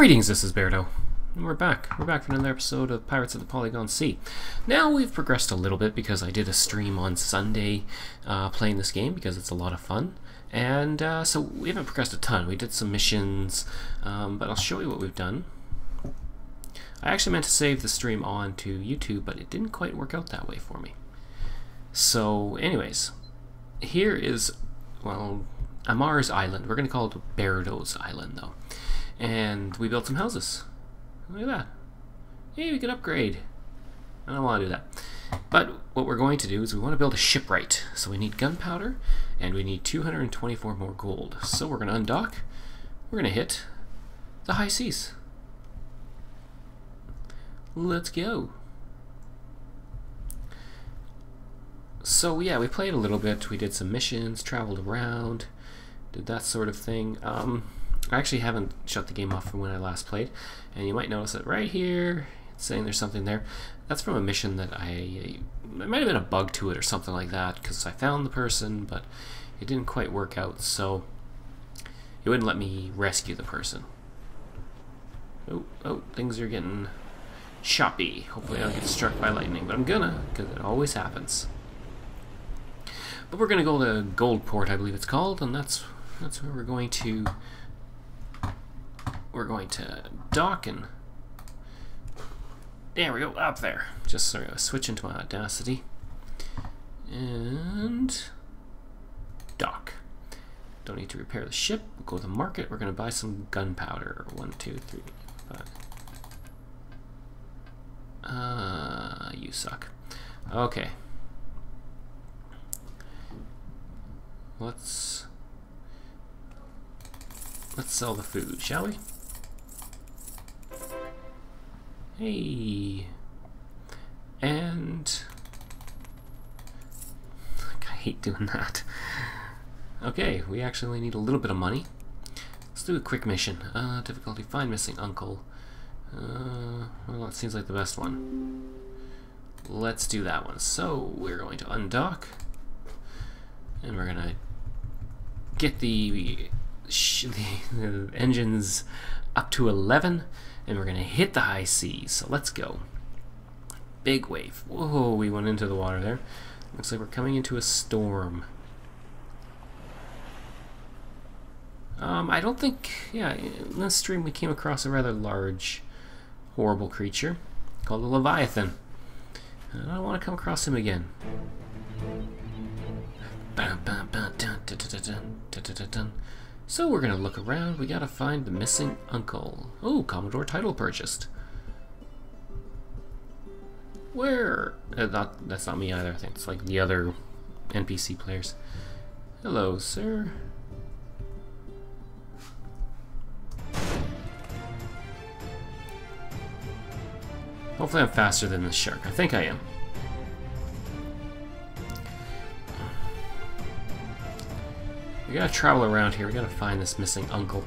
Greetings, this is Bairdo. And we're back. We're back for another episode of Pirates of the Polygon Sea. Now we've progressed a little bit because I did a stream on Sunday uh, playing this game because it's a lot of fun. And uh, so we haven't progressed a ton. We did some missions, um, but I'll show you what we've done. I actually meant to save the stream on to YouTube, but it didn't quite work out that way for me. So anyways, here is, well, Amar's Island. We're going to call it Bairdo's Island, though. And we built some houses. Look at that. Hey, we can upgrade. I don't want to do that. But what we're going to do is we want to build a shipwright. So we need gunpowder, and we need 224 more gold. So we're going to undock. We're going to hit the high seas. Let's go. So yeah, we played a little bit. We did some missions, traveled around, did that sort of thing. Um, I actually haven't shut the game off from when I last played, and you might notice that right here, it's saying there's something there. That's from a mission that I, it might have been a bug to it or something like that, because I found the person, but it didn't quite work out, so it wouldn't let me rescue the person. Oh, oh, things are getting choppy. Hopefully I'll get struck by lightning, but I'm gonna, because it always happens. But we're gonna go to Goldport, I believe it's called, and that's that's where we're going to we're going to dock and there we go, up there. Just sort of switch into my Audacity and dock. Don't need to repair the ship. We'll go to the market. We're going to buy some gunpowder. One, two, three, five. Uh, you suck. Okay. Let's let's sell the food, shall we? Hey. And... I hate doing that. Okay, we actually need a little bit of money. Let's do a quick mission. Uh, difficulty, find missing uncle. Uh, well, that seems like the best one. Let's do that one. So, we're going to undock. And we're going to get the, the, the engines up to 11 and we're gonna hit the high seas. So let's go. Big wave. Whoa, we went into the water there. Looks like we're coming into a storm. Um, I don't think, yeah, in this stream we came across a rather large, horrible creature called a Leviathan. And I don't want to come across him again. So we're gonna look around. We gotta find the missing uncle. Oh, Commodore title purchased. Where? Uh, not, that's not me either. I think it's like the other NPC players. Hello, sir. Hopefully I'm faster than the shark. I think I am. We gotta travel around here. We gotta find this missing uncle.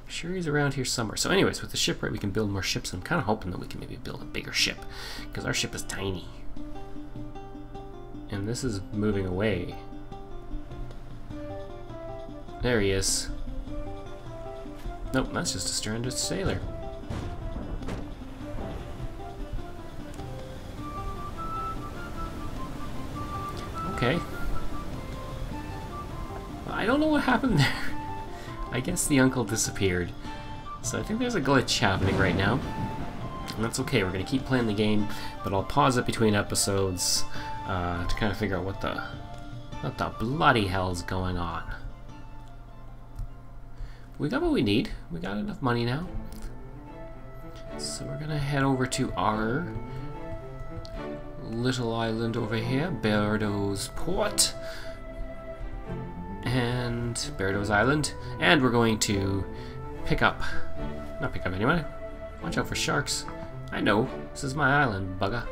I'm sure he's around here somewhere. So anyways, with the shipwright we can build more ships. I'm kind of hoping that we can maybe build a bigger ship. Because our ship is tiny. And this is moving away. There he is. Nope, that's just a stranded sailor. Okay. I don't know what happened there. I guess the uncle disappeared. So I think there's a glitch happening right now. And that's okay, we're going to keep playing the game, but I'll pause it between episodes uh, to kind of figure out what the, what the bloody hell's going on. We got what we need. We got enough money now. So we're going to head over to our little island over here, Bairdo's Port and Bairdo's Island, and we're going to pick up, not pick up anyway, watch out for sharks. I know, this is my island, bugger.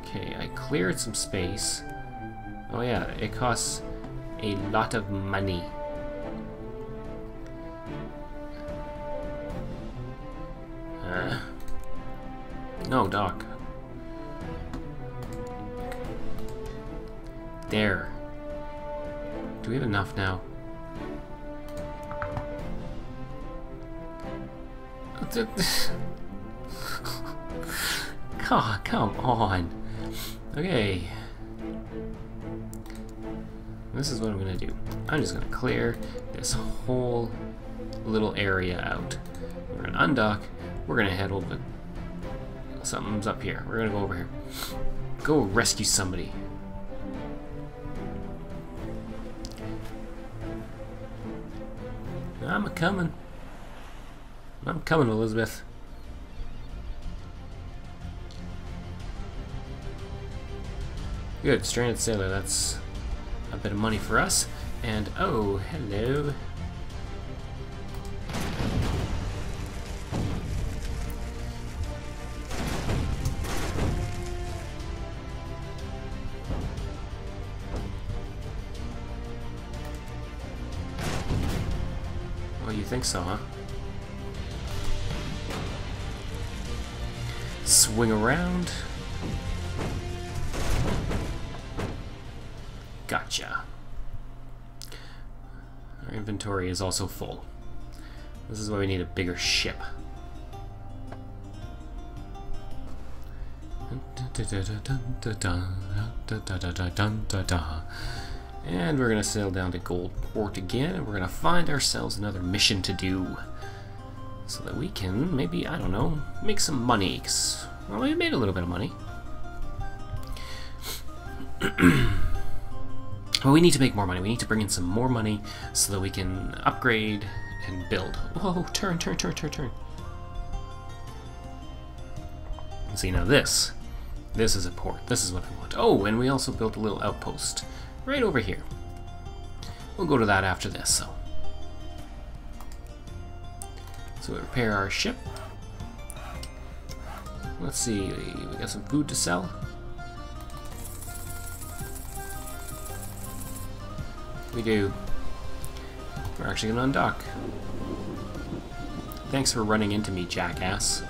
Okay, I cleared some space. Oh yeah, it costs a lot of money. Uh, no, Doc. There. Do we have enough now? God, come on. Okay. This is what I'm gonna do. I'm just gonna clear this whole little area out. We're gonna undock. We're gonna head over. Something's up here. We're gonna go over here. Go rescue somebody. I'm a coming. I'm coming, Elizabeth. Good, stranded sailor. That's a bit of money for us. And oh, hello. Think so, huh? Swing around. Gotcha. Our inventory is also full. This is why we need a bigger ship. And we're going to sail down to Goldport again, and we're going to find ourselves another mission to do. So that we can, maybe, I don't know, make some money. Well, we made a little bit of money. but we need to make more money. We need to bring in some more money so that we can upgrade and build. Whoa, turn, turn, turn, turn, turn. See, now this. This is a port. This is what I want. Oh, and we also built a little outpost right over here. We'll go to that after this, so. So we repair our ship. Let's see, we got some food to sell. We do. We're actually gonna undock. Thanks for running into me, jackass.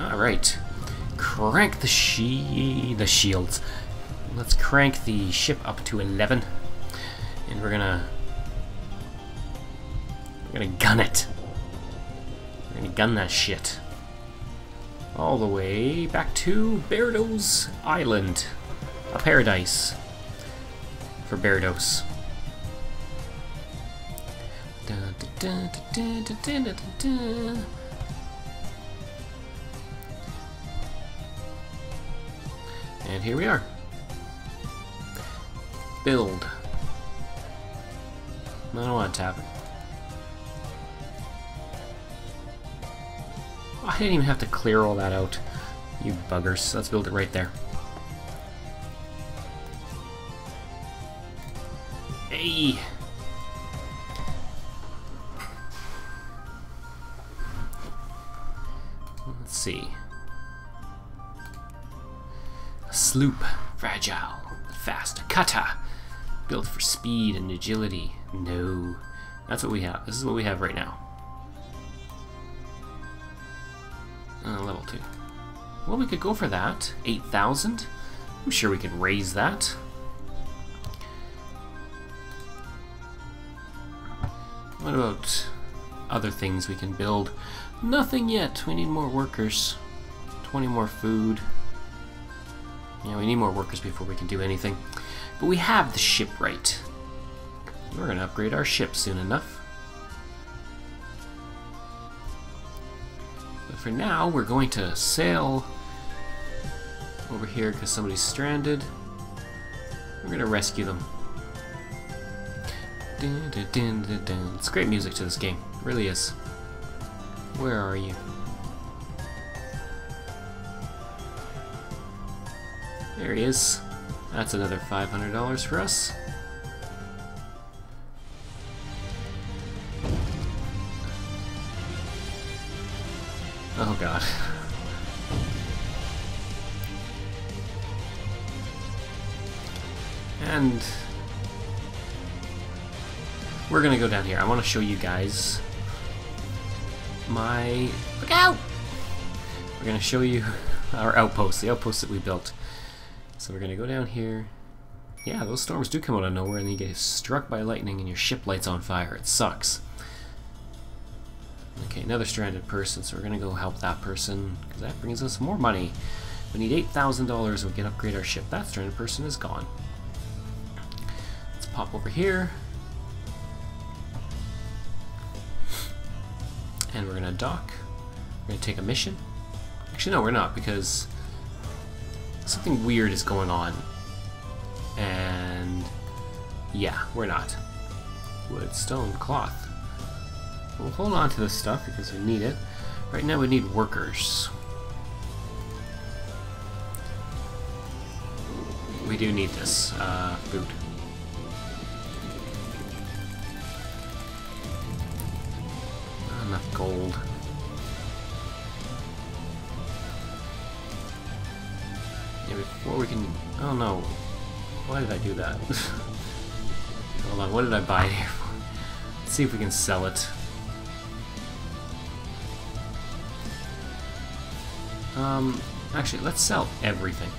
Alright. Crank the she the shields. Let's crank the ship up to 11. And we're gonna... We're gonna gun it. We're gonna gun that shit. All the way back to Bairdos Island. A paradise. For Bairdos. And here we are. Build. I don't want to tap it. I didn't even have to clear all that out. You buggers. Let's build it right there. Hey! Let's see. A sloop. Fragile. Fast. Cutter. Built for speed and agility. No. That's what we have. This is what we have right now. Uh, level 2. Well, we could go for that. 8,000? I'm sure we could raise that. What about other things we can build? Nothing yet. We need more workers. 20 more food. Yeah, we need more workers before we can do anything. But we have the shipwright. We're going to upgrade our ship soon enough. But for now, we're going to sail over here because somebody's stranded. We're going to rescue them. Dun, dun, dun, it's great music to this game. It really is. Where are you? There he is. That's another $500 for us. Oh god. And we're gonna go down here. I want to show you guys my... Look out! We're gonna show you our outpost, the outpost that we built. So we're gonna go down here. Yeah, those storms do come out of nowhere and you get struck by lightning and your ship lights on fire. It sucks. Okay, another stranded person, so we're gonna go help that person, because that brings us more money. We need $8,000, we can upgrade our ship. That stranded person is gone. Let's pop over here. And we're gonna dock. We're gonna take a mission. Actually, no, we're not, because something weird is going on. And yeah, we're not. Wood, stone, cloth. We'll hold on to this stuff because we need it. Right now we need workers. We do need this. Uh, food. Not enough gold. Before we can... Oh no. Why did I do that? Hold on, what did I buy here for? Let's see if we can sell it. Um, actually, let's sell everything.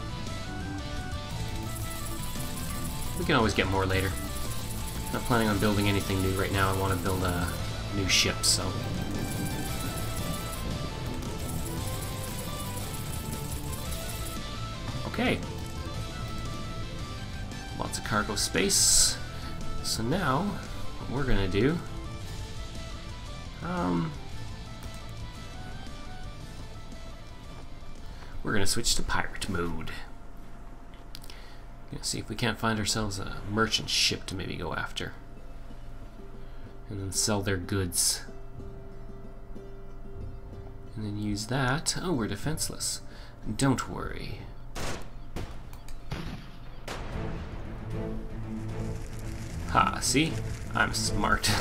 We can always get more later. Not planning on building anything new right now. I want to build a new ship, so... Okay. Lots of cargo space. So now, what we're gonna do... Um... We're gonna switch to pirate mode. Gonna see if we can't find ourselves a merchant ship to maybe go after. And then sell their goods. And then use that. Oh, we're defenseless. Don't worry. Ha, see? I'm smart.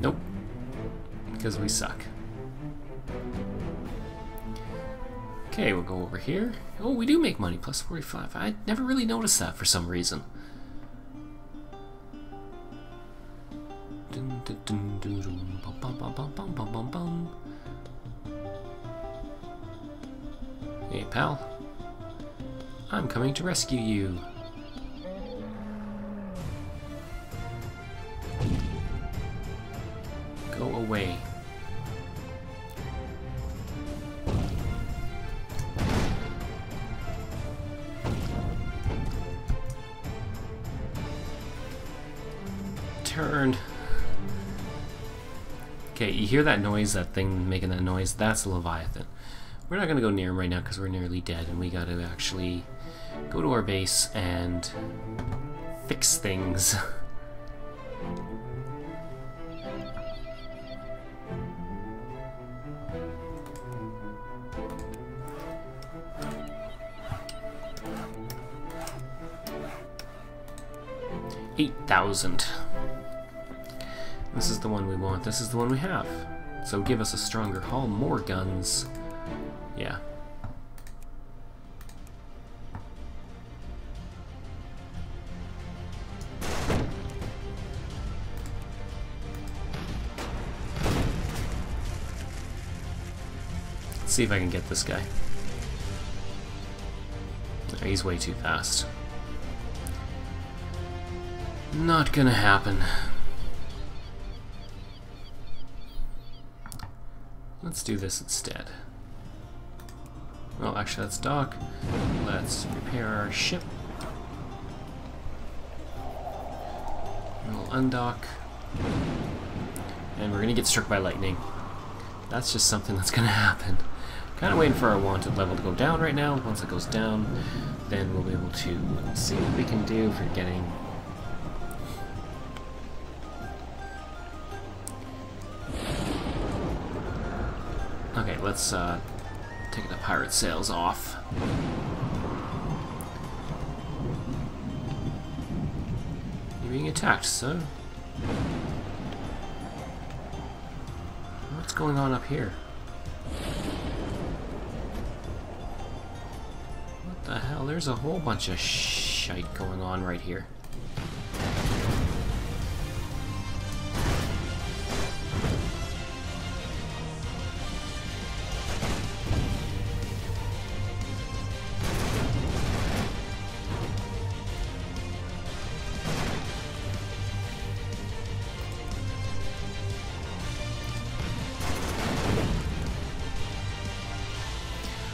nope. Because we suck. Okay, we'll go over here. Oh, we do make money, plus 45. I never really noticed that for some reason. Hey, pal. I'm coming to rescue you. Go away. Turn. Okay, you hear that noise, that thing making that noise? That's a Leviathan. We're not going to go near him right now because we're nearly dead and we got to actually go to our base and fix things. Eight thousand. This is the one we want. This is the one we have. So give us a stronger hull, more guns. Yeah. See if I can get this guy. He's way too fast. Not gonna happen. Let's do this instead. Well, actually, let's dock. Let's repair our ship. We'll undock. And we're gonna get struck by lightning. That's just something that's gonna happen. Kind of waiting for our wanted level to go down right now. Once it goes down, then we'll be able to see what we can do for getting Okay, let's uh, take the pirate sails off. You're being attacked, sir. What's going on up here? the hell? There's a whole bunch of shite going on right here.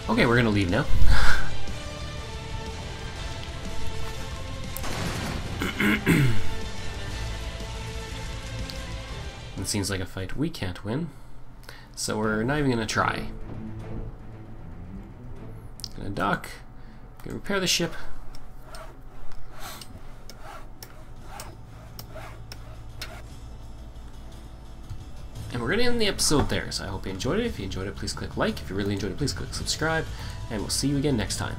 Okay, we're gonna leave now. it seems like a fight we can't win, so we're not even gonna try. Gonna dock, gonna repair the ship. And we're gonna end the episode there, so I hope you enjoyed it. If you enjoyed it, please click like. If you really enjoyed it, please click subscribe. And we'll see you again next time.